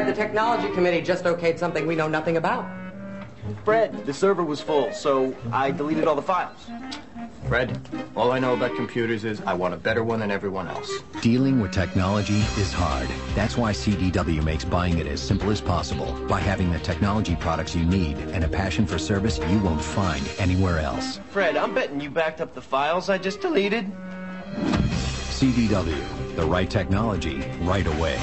Fred, the technology committee just okayed something we know nothing about. Fred, the server was full, so I deleted all the files. Fred, all I know about computers is I want a better one than everyone else. Dealing with technology is hard. That's why CDW makes buying it as simple as possible by having the technology products you need and a passion for service you won't find anywhere else. Fred, I'm betting you backed up the files I just deleted. CDW, the right technology right away.